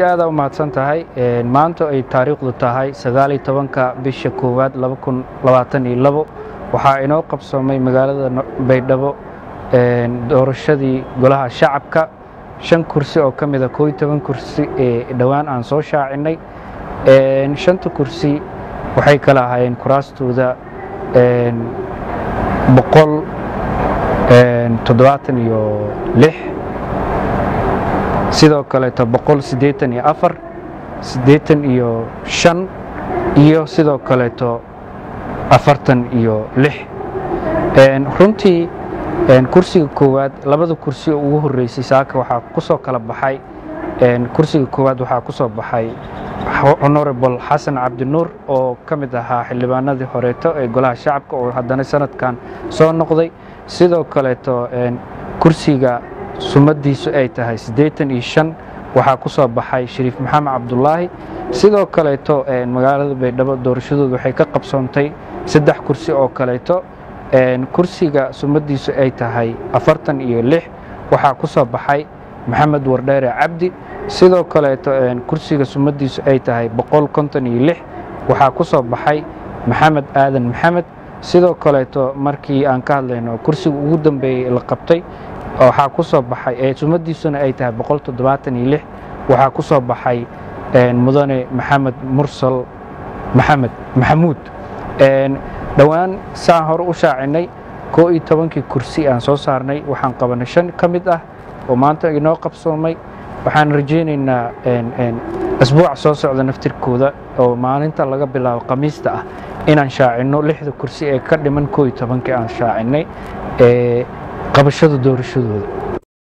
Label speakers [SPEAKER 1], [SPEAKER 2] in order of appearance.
[SPEAKER 1] rajo aada u mahadsan tahay maanta ay taariikhdu tahay sagaal iyo tobanka bisha koowaad laba kun labaatan iyo labo. Waxaa inoo qabsoomay magaalada baydhabo doorashadii golaha shacabka. Shan kursi oo ka mida koo iyo toban kursi ee dhowaan aan soo shaacinay. Shanta kursi waxay kala ahaayeen kuraastooda boqol toddobaatan iyo lix sidoo kaleeto boqol siddeetan iyo afar siddeetan iyo shan iyo sidoo kaleeto afartan iyo lix. Runtii kursiga koowaad labada kursi oo ugu horreysay saaka waxaa ku soo kala baxay kursiga koowaad waxaa ku soo baxay honorable xasan cabdinuur oo ka mid ahaa xildhibaanadii horeeto ee golaha shacabka oo haddana sanadkan soo noqday. Sidoo kaleeto kursiga sumadiisu ay tahay siddeetan iyo shan waxaa ku soo baxay shariif maxamed cabdulaahi sidoo kaleeto magaalada baydhabo doorashadooda waxay ka qabsoontay saddex kursi oo kaleeto. Kursiga sumadiisu ay tahay afartan iyo lix waxaa ku soo baxay maxamed wardheere cabdi. Sidoo kaleeto kursiga sumadiisu ay tahay boqol konton iyo lix waxaa ku soo baxay maxamed aadan maxamed. Sidoo kaleeto markii aan ka hadlayno kursiga ugu dambeeyey la qabtay waxaa ku soo baxay sumadiisuna ay tahay waxaa ku soo baxay mudane maxamed mursal maxamed maxamuud. Dhowaan saan hore u shaacinay koo iyo tobankii kursi aan soo saarnay waxaan qabanay shan ka mid ah oo maanta inoo qabsoomay. Waxaan rajaynaynaa asbuuca soo socda naftirkooda oo maalinta laga bilaabo khamiista ah inaan shaacinno lixda kursi ee ka dhiman koo iyo tobankii aan shaacinay qabashada doorashadooda